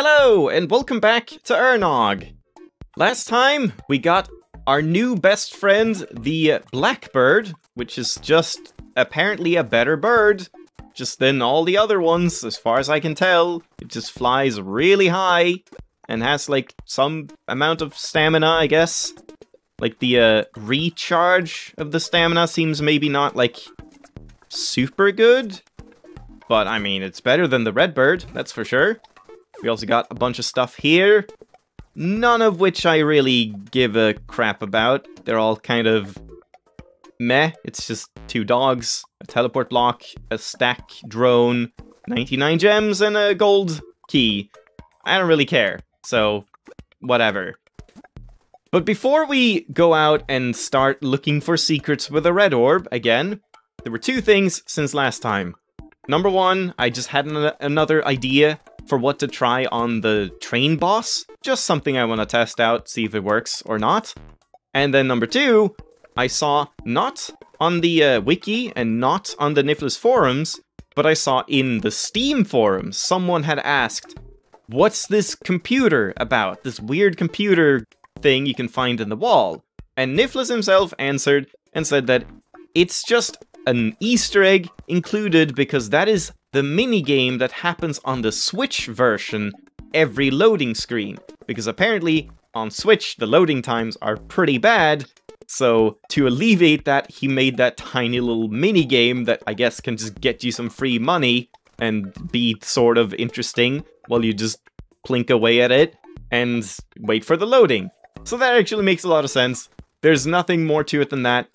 Hello, and welcome back to Uurnog. Last time, we got our new best friend, the Blackbird, which is just apparently a better bird, just than all the other ones, as far as I can tell. It just flies really high, and has, like, some amount of stamina, I guess. Like, the uh, recharge of the stamina seems maybe not, like, super good. But, I mean, it's better than the Redbird, that's for sure. We also got a bunch of stuff here. None of which I really give a crap about. They're all kind of meh. It's just two dogs, a teleport block, a stack drone, 99 gems, and a gold key. I don't really care, so whatever. But before we go out and start looking for secrets with a red orb again, there were two things since last time. Number one, I just had an another idea for what to try on the train boss. Just something I want to test out, see if it works or not. And then number two, I saw not on the uh, wiki and not on the Nifflas forums, but I saw in the Steam forums, someone had asked, what's this computer about? This weird computer thing you can find in the wall. And Nifflas himself answered and said that it's just an Easter egg included because that is the minigame that happens on the Switch version every loading screen. Because apparently, on Switch, the loading times are pretty bad, so to alleviate that, he made that tiny little minigame that I guess can just get you some free money and be sort of interesting while you just plink away at it and wait for the loading. So that actually makes a lot of sense. There's nothing more to it than that.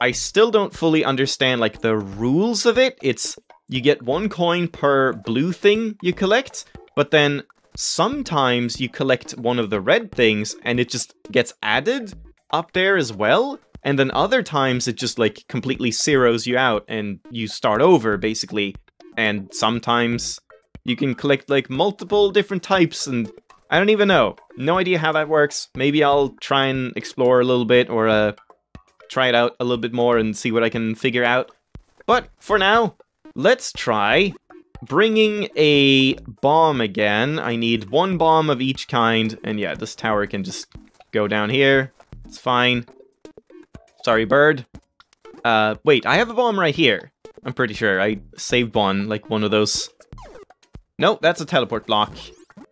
I still don't fully understand like the rules of it. It's you get one coin per blue thing you collect, but then sometimes you collect one of the red things and it just gets added up there as well. And then other times it just like completely zeroes you out and you start over basically. And sometimes you can collect like multiple different types and I don't even know. No idea how that works. Maybe I'll try and explore a little bit or uh, try it out a little bit more and see what I can figure out. But for now, let's try bringing a bomb again. I need one bomb of each kind, and yeah, this tower can just go down here. It's fine. Sorry, bird. Uh, wait, I have a bomb right here. I'm pretty sure I saved one, like one of those. Nope, that's a teleport block.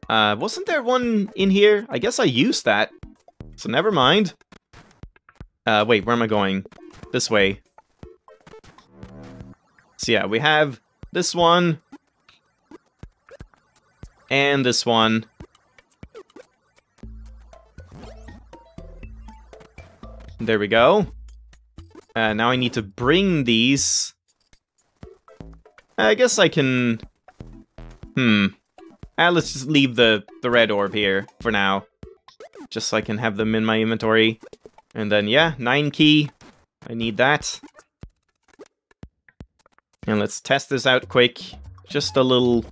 Uh, wasn't there one in here? I guess I used that. So never mind. Uh, wait, where am I going? This way. So yeah, we have this one. And this one. There we go. Uh, now I need to bring these. I guess I can... Hmm. Uh, let's just leave the, the red orb here for now. Just so I can have them in my inventory. And then, yeah, 9 key. I need that. And let's test this out quick. Just a little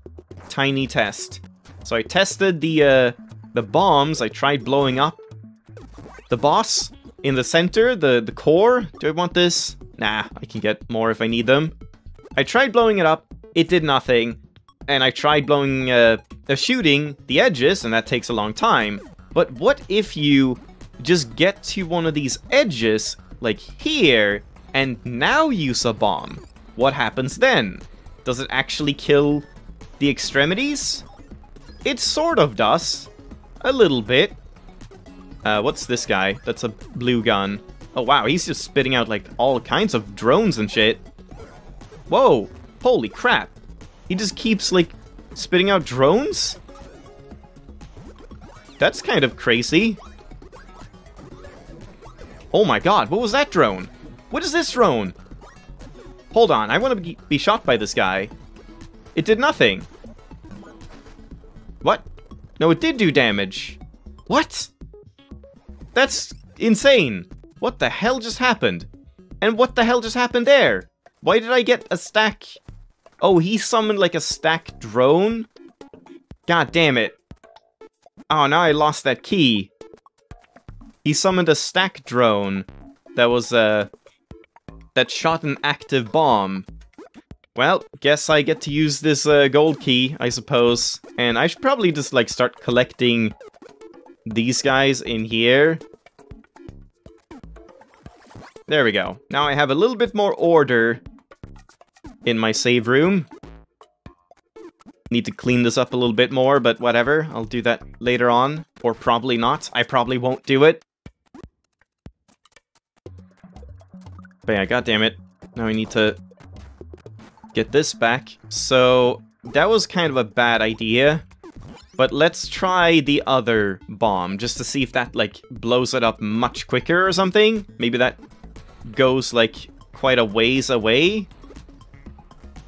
tiny test. So I tested the, uh, the bombs. I tried blowing up the boss in the center, the, the core. Do I want this? Nah, I can get more if I need them. I tried blowing it up. It did nothing. And I tried blowing, uh, uh shooting the edges, and that takes a long time. But what if you just get to one of these edges, like here, and now use a bomb. What happens then? Does it actually kill the extremities? It sort of does. A little bit. Uh, what's this guy? That's a blue gun. Oh wow, he's just spitting out like all kinds of drones and shit. Whoa, holy crap. He just keeps like spitting out drones? That's kind of crazy. Oh my god, what was that drone? What is this drone? Hold on, I want to be shot by this guy. It did nothing. What? No, it did do damage. What? That's insane. What the hell just happened? And what the hell just happened there? Why did I get a stack? Oh, he summoned like a stack drone? God damn it. Oh, now I lost that key. He summoned a stack drone that was, uh, that shot an active bomb. Well, guess I get to use this uh, gold key, I suppose. And I should probably just, like, start collecting these guys in here. There we go. Now I have a little bit more order in my save room. Need to clean this up a little bit more, but whatever. I'll do that later on. Or probably not. I probably won't do it. But yeah, goddammit. Now we need to get this back. So, that was kind of a bad idea. But let's try the other bomb, just to see if that, like, blows it up much quicker or something. Maybe that goes, like, quite a ways away.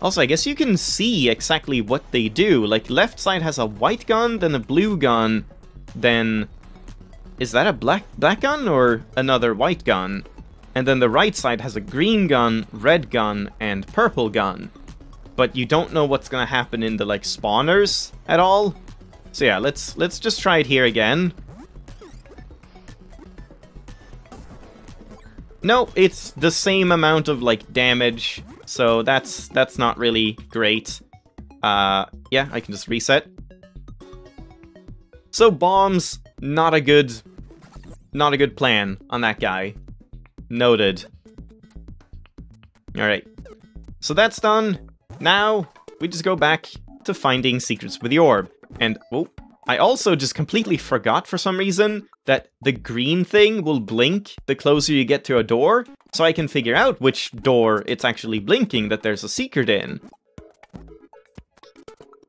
Also, I guess you can see exactly what they do. Like, left side has a white gun, then a blue gun, then... Is that a black black gun or another white gun? And then the right side has a green gun, red gun, and purple gun. But you don't know what's gonna happen in the, like, spawners at all. So yeah, let's let's just try it here again. No, it's the same amount of, like, damage, so that's that's not really great. Uh, yeah, I can just reset. So bombs, not a good, not a good plan on that guy. Noted. Alright. So that's done. Now, we just go back to finding secrets with the orb. And, oh, I also just completely forgot for some reason that the green thing will blink the closer you get to a door, so I can figure out which door it's actually blinking that there's a secret in.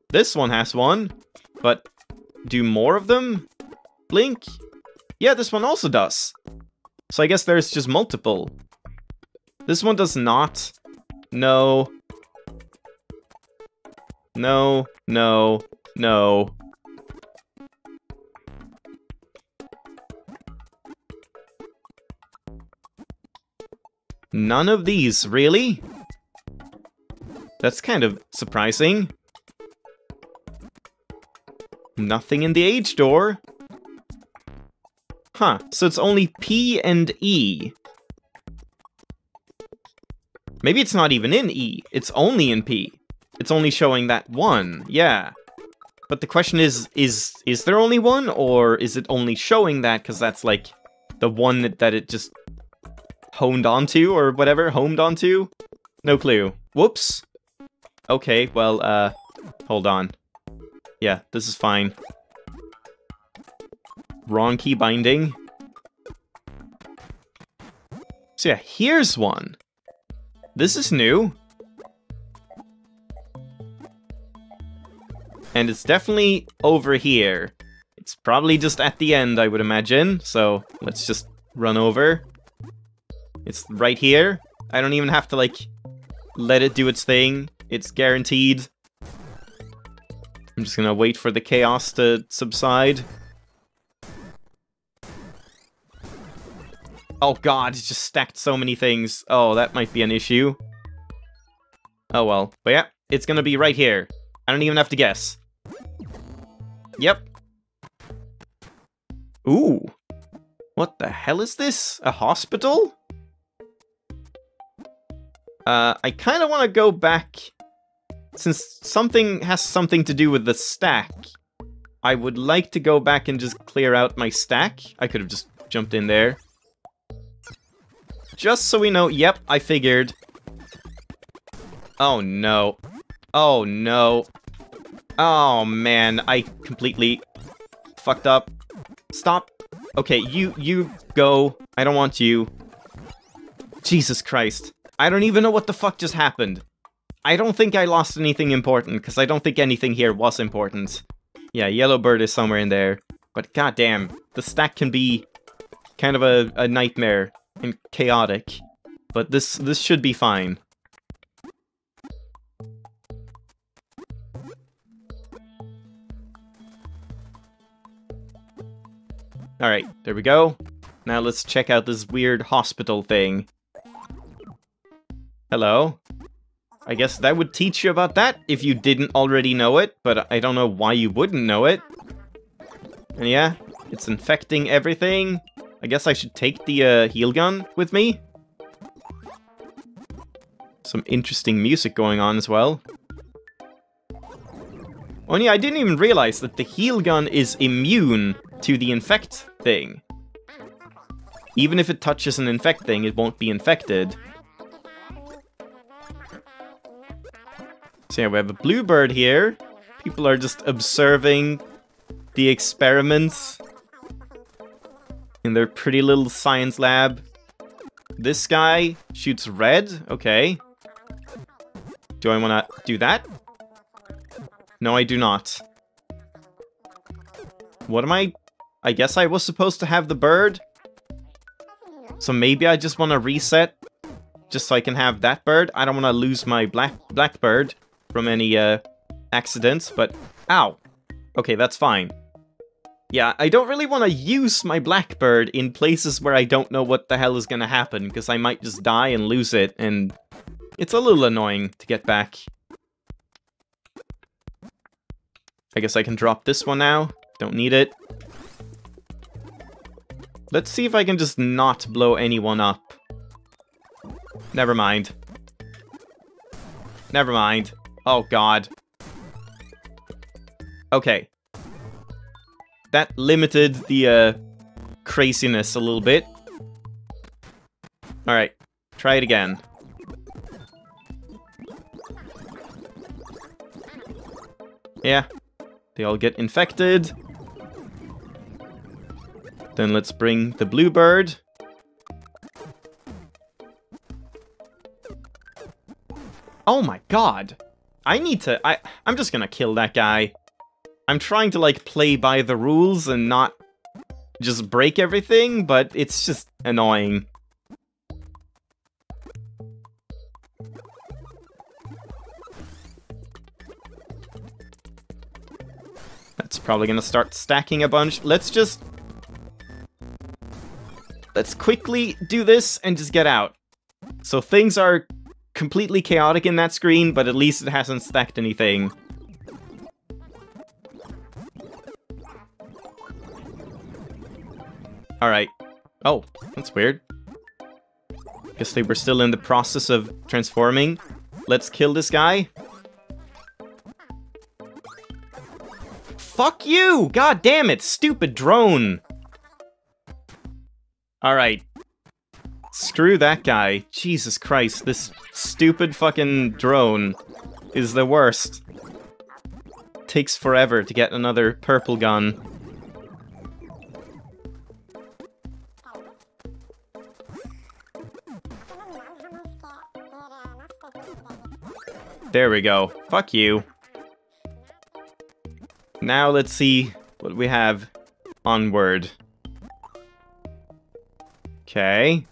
This one has one, but do more of them blink? Yeah, this one also does. So I guess there's just multiple. This one does not. No. No, no, no. None of these, really? That's kind of surprising. Nothing in the age door. Huh, so it's only P and E. Maybe it's not even in E, it's only in P. It's only showing that one, yeah. But the question is, is is there only one, or is it only showing that because that's like the one that, that it just honed onto or whatever, homed onto? No clue. Whoops. Okay, well, uh, hold on. Yeah, this is fine. Wrong key binding. So yeah, here's one. This is new. And it's definitely over here. It's probably just at the end, I would imagine. So let's just run over. It's right here. I don't even have to, like, let it do its thing. It's guaranteed. I'm just gonna wait for the chaos to subside. Oh god, it's just stacked so many things. Oh, that might be an issue. Oh well. But yeah, it's gonna be right here. I don't even have to guess. Yep. Ooh. What the hell is this? A hospital? Uh, I kind of want to go back... Since something has something to do with the stack, I would like to go back and just clear out my stack. I could have just jumped in there. Just so we know, yep, I figured. Oh no. Oh no. Oh man, I completely fucked up. Stop. Okay, you, you go. I don't want you. Jesus Christ. I don't even know what the fuck just happened. I don't think I lost anything important, because I don't think anything here was important. Yeah, Yellow Bird is somewhere in there. But goddamn, the stack can be kind of a, a nightmare and chaotic. But this this should be fine. Alright, there we go. Now let's check out this weird hospital thing. Hello. I guess that would teach you about that if you didn't already know it, but I don't know why you wouldn't know it. And yeah, it's infecting everything. I guess I should take the uh, heal gun with me. Some interesting music going on as well. Oh yeah, I didn't even realize that the heal gun is immune to the infect thing. Even if it touches an infect thing, it won't be infected. So yeah, we have a bluebird here. People are just observing the experiments their pretty little science lab. This guy shoots red. Okay. Do I want to do that? No, I do not. What am I... I guess I was supposed to have the bird? So maybe I just want to reset just so I can have that bird. I don't want to lose my black blackbird from any uh, accidents, but... Ow! Okay, that's fine. Yeah, I don't really want to use my blackbird in places where I don't know what the hell is going to happen, because I might just die and lose it, and it's a little annoying to get back. I guess I can drop this one now. Don't need it. Let's see if I can just not blow anyone up. Never mind. Never mind. Oh god. Okay. That limited the uh, craziness a little bit. Alright, try it again. Yeah, they all get infected. Then let's bring the bluebird. Oh my god. I need to... I, I'm just gonna kill that guy. I'm trying to, like, play by the rules and not just break everything, but it's just annoying. That's probably gonna start stacking a bunch. Let's just Let's quickly do this and just get out. So things are completely chaotic in that screen, but at least it hasn't stacked anything. That's weird. Guess they were still in the process of transforming. Let's kill this guy. Fuck you! God damn it, stupid drone! Alright. Screw that guy. Jesus Christ, this stupid fucking drone is the worst. Takes forever to get another purple gun. There we go. Fuck you. Now let's see what we have onward. Okay.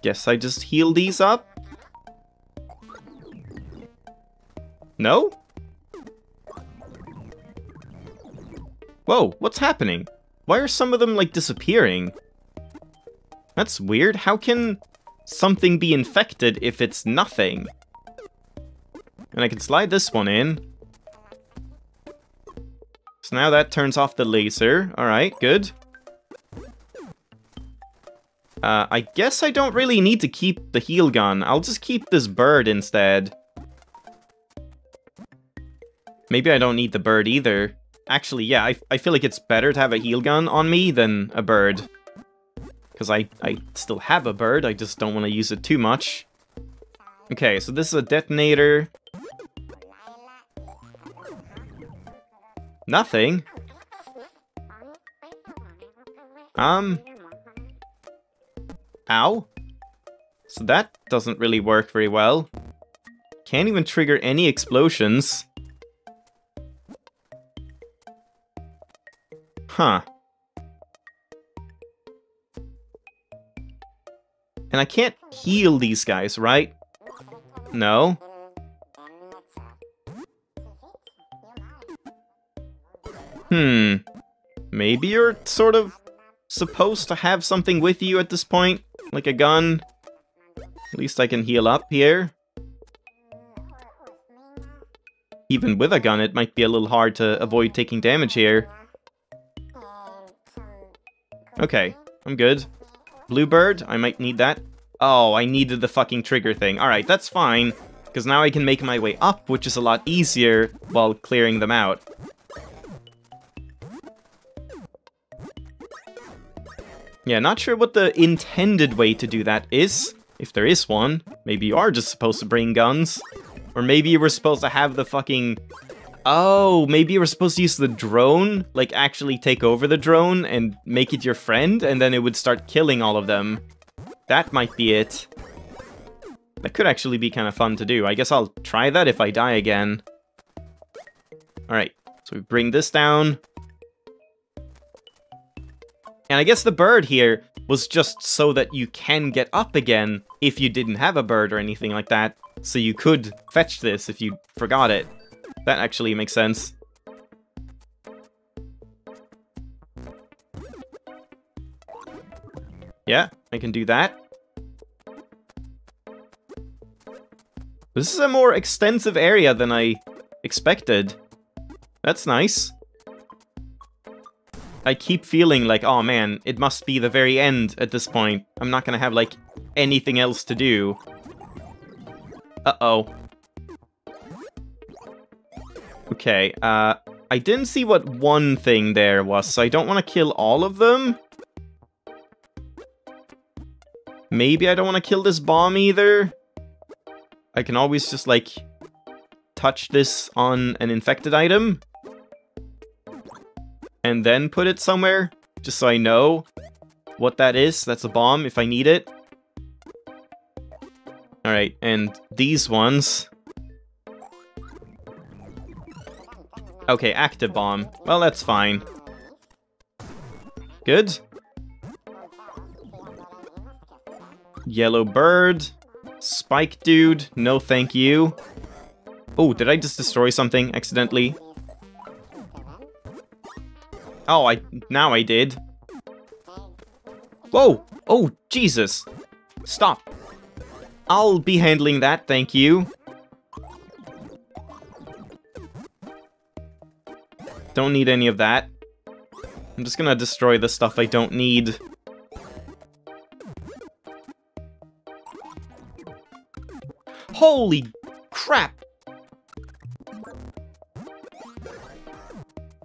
Guess I just heal these up? No? Whoa, what's happening? Why are some of them, like, disappearing? That's weird. How can something be infected if it's nothing? And I can slide this one in. So now that turns off the laser. Alright, good. Uh, I guess I don't really need to keep the heal gun. I'll just keep this bird instead. Maybe I don't need the bird either. Actually, yeah, I, I feel like it's better to have a heal gun on me than a bird. Because I, I still have a bird, I just don't want to use it too much. Okay, so this is a detonator. Nothing. Um, Ow. So that doesn't really work very well. Can't even trigger any explosions. Huh. And I can't heal these guys, right? No. Hmm. Maybe you're sort of supposed to have something with you at this point? Like a gun. At least I can heal up here. Even with a gun, it might be a little hard to avoid taking damage here. Okay, I'm good. Bluebird, I might need that Oh, I needed the fucking trigger thing. Alright, that's fine. Because now I can make my way up, which is a lot easier while clearing them out. Yeah, not sure what the intended way to do that is. If there is one. Maybe you are just supposed to bring guns. Or maybe you were supposed to have the fucking... Oh, maybe you were supposed to use the drone? Like, actually take over the drone and make it your friend, and then it would start killing all of them. That might be it. That could actually be kind of fun to do. I guess I'll try that if I die again. Alright, so we bring this down. And I guess the bird here was just so that you can get up again if you didn't have a bird or anything like that. So you could fetch this if you forgot it. That actually makes sense. Yeah, I can do that. This is a more extensive area than I expected. That's nice. I keep feeling like, oh man, it must be the very end at this point. I'm not gonna have, like, anything else to do. Uh-oh. Okay, uh, I didn't see what one thing there was, so I don't want to kill all of them. Maybe I don't want to kill this bomb either. I can always just, like, touch this on an infected item and then put it somewhere, just so I know what that is. That's a bomb if I need it. Alright, and these ones... Okay, active bomb. Well, that's fine. Good. Yellow bird. Spike dude. No thank you. Oh, did I just destroy something accidentally? Oh, I now I did. Whoa! Oh, Jesus! Stop. I'll be handling that, thank you. Don't need any of that. I'm just gonna destroy the stuff I don't need. Holy crap!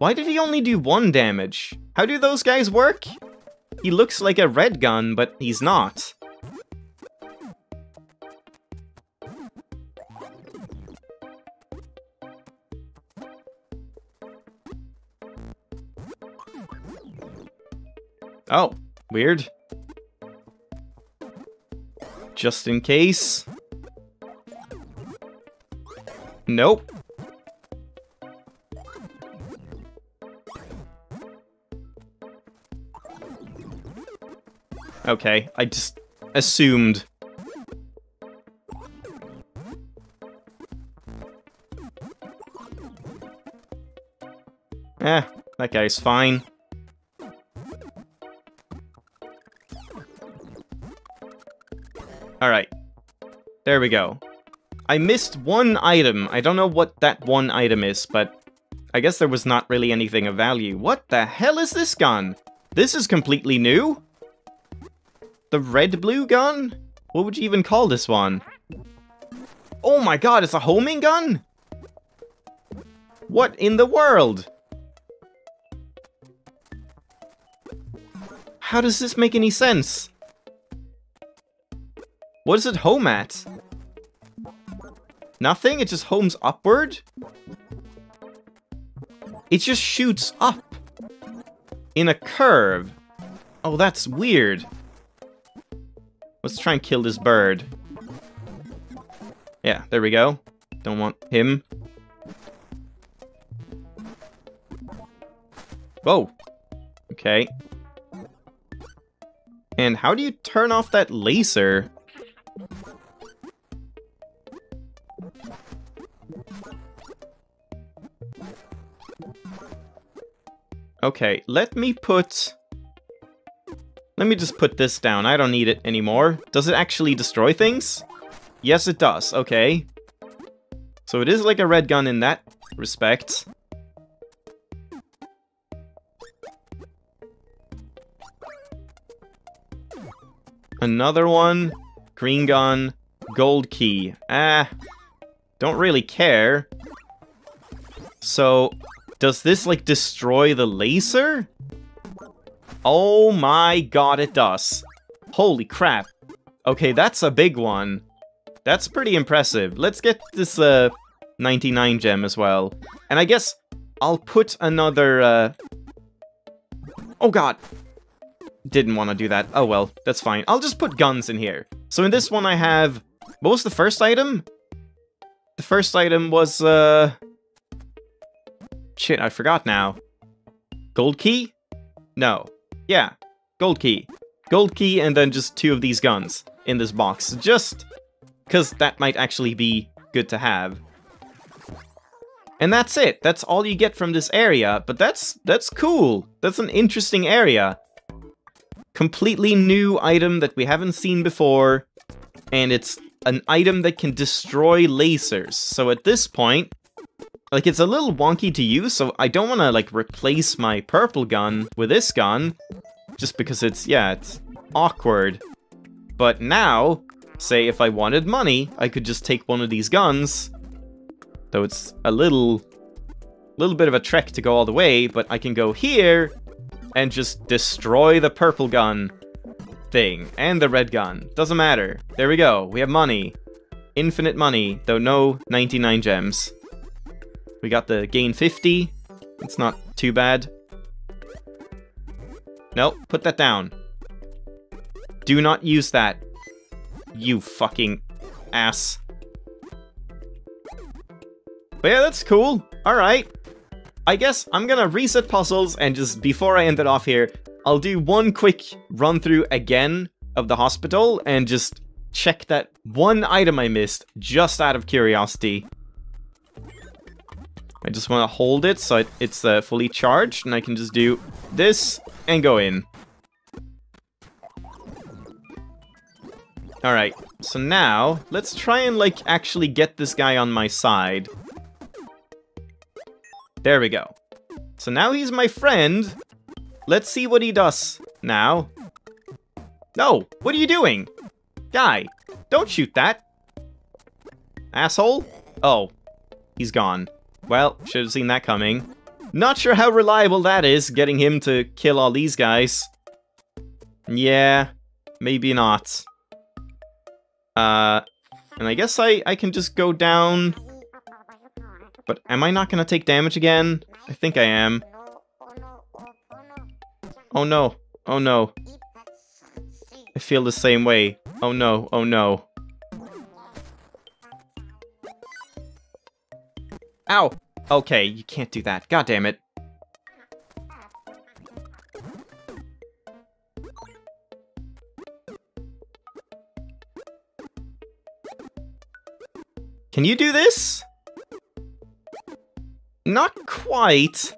Why did he only do one damage? How do those guys work? He looks like a red gun, but he's not. Oh, weird. Just in case. Nope. Okay, I just assumed. Eh, that guy's fine. Alright. There we go. I missed one item. I don't know what that one item is, but I guess there was not really anything of value. What the hell is this gun? This is completely new? The red-blue gun? What would you even call this one? Oh my god, it's a homing gun? What in the world? How does this make any sense? What does it home at? Nothing? It just homes upward? It just shoots up. In a curve. Oh, that's weird. Let's try and kill this bird. Yeah, there we go. Don't want him. Whoa. Okay. And how do you turn off that laser? Okay, let me put let me just put this down. I don't need it anymore. Does it actually destroy things? Yes, it does. Okay. So it is like a red gun in that respect. Another one. green gun, gold key. Ah, don't really care. So, does this, like, destroy the laser? Oh my god, it does. Holy crap. Okay, that's a big one. That's pretty impressive. Let's get this, uh, 99 gem as well. And I guess I'll put another, uh... Oh god! Didn't want to do that. Oh well, that's fine. I'll just put guns in here. So in this one I have... What was the first item? The first item was, uh... Shit, I forgot now. Gold key? No. Yeah, gold key. Gold key and then just two of these guns in this box. Just because that might actually be good to have. And that's it. That's all you get from this area, but that's that's cool. That's an interesting area. Completely new item that we haven't seen before, and it's an item that can destroy lasers. So at this point, like it's a little wonky to use, so I don't want to like replace my purple gun with this gun, just because it's, yeah, it's awkward. But now, say if I wanted money, I could just take one of these guns Though it's a little, little bit of a trek to go all the way, but I can go here and just destroy the purple gun thing and the red gun. Doesn't matter. There we go. We have money. Infinite money, though no 99 gems. We got the gain 50. It's not too bad. Nope, put that down. Do not use that. You fucking ass. But yeah, that's cool. Alright. I guess I'm gonna reset puzzles and just before I end it off here, I'll do one quick run through again of the hospital and just check that one item I missed just out of curiosity. I just want to hold it so it's uh, fully charged and I can just do this and go in. Alright, so now let's try and like actually get this guy on my side. There we go. So now he's my friend. Let's see what he does now. No, what are you doing? Guy, don't shoot that. Asshole? Oh, he's gone. Well, should have seen that coming. Not sure how reliable that is, getting him to kill all these guys. Yeah, maybe not. Uh, and I guess I, I can just go down but am I not going to take damage again? I think I am. Oh no. Oh no. I feel the same way. Oh no. Oh no. Ow! Okay, you can't do that. God damn it. Can you do this? Not quite.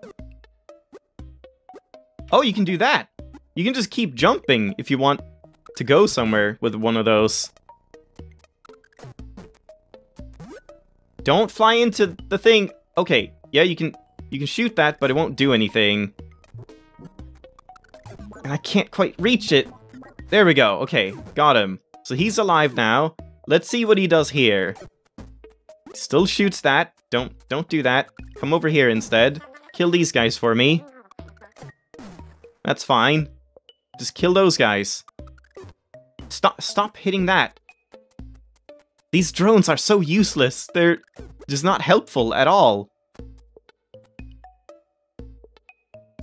Oh, you can do that. You can just keep jumping if you want to go somewhere with one of those. Don't fly into the thing. Okay, yeah, you can you can shoot that, but it won't do anything. And I can't quite reach it. There we go. Okay, got him. So he's alive now. Let's see what he does here. Still shoots that. Don't don't do that. Come over here instead. Kill these guys for me. That's fine. Just kill those guys. Stop stop hitting that. These drones are so useless. They're just not helpful at all.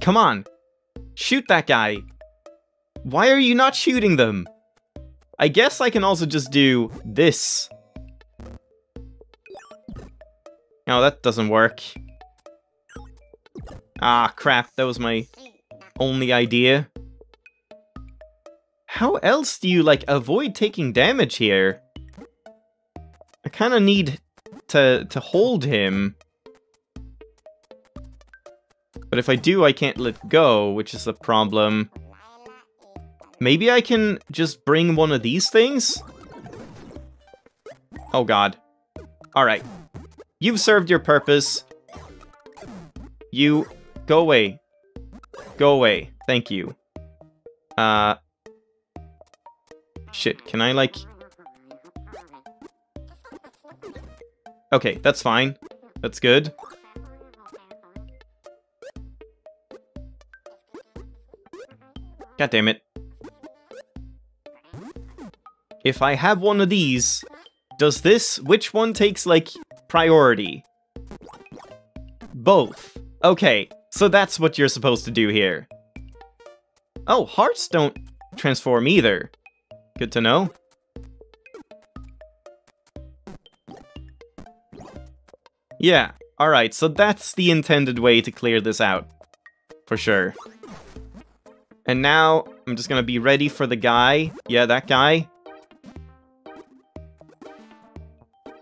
Come on. Shoot that guy. Why are you not shooting them? I guess I can also just do this. No, that doesn't work. Ah, crap. That was my only idea. How else do you, like, avoid taking damage here? I kind of need to, to hold him. But if I do, I can't let go, which is a problem. Maybe I can just bring one of these things? Oh god. Alright. You've served your purpose. You... Go away. Go away. Thank you. Uh... Shit, can I, like... Okay, that's fine. That's good. God damn it. If I have one of these, does this, which one takes, like, priority? Both. Okay, so that's what you're supposed to do here. Oh, hearts don't transform either. Good to know. Yeah, alright, so that's the intended way to clear this out. For sure. And now, I'm just gonna be ready for the guy. Yeah, that guy.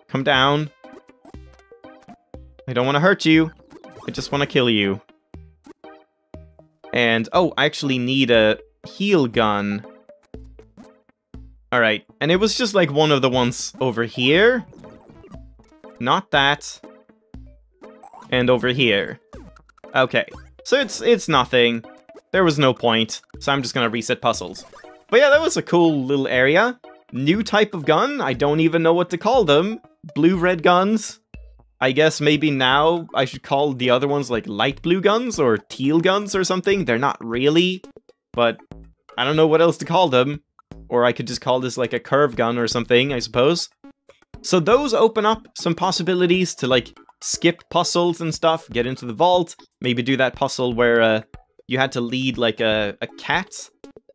Come down. I don't want to hurt you. I just want to kill you. And, oh, I actually need a heal gun. Alright, and it was just like one of the ones over here. Not that. And over here. Okay, so it's it's nothing. There was no point, so I'm just gonna reset puzzles. But yeah, that was a cool little area. New type of gun, I don't even know what to call them. Blue-red guns. I guess maybe now I should call the other ones like light blue guns or teal guns or something. They're not really, but I don't know what else to call them. Or I could just call this like a curve gun or something, I suppose. So those open up some possibilities to like skip puzzles and stuff, get into the vault, maybe do that puzzle where uh, you had to lead like a, a cat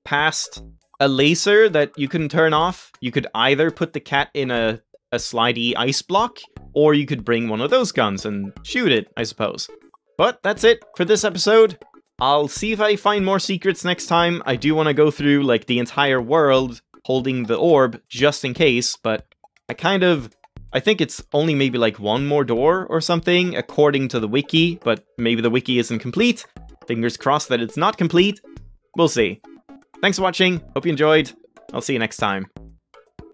past a laser that you couldn't turn off. You could either put the cat in a, a slidey ice block, or you could bring one of those guns and shoot it, I suppose. But that's it for this episode. I'll see if I find more secrets next time. I do want to go through like the entire world holding the orb just in case, but I kind of I think it's only maybe like one more door or something according to the wiki, but maybe the wiki isn't complete. Fingers crossed that it's not complete. We'll see. Thanks for watching. Hope you enjoyed. I'll see you next time.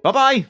Bye-bye!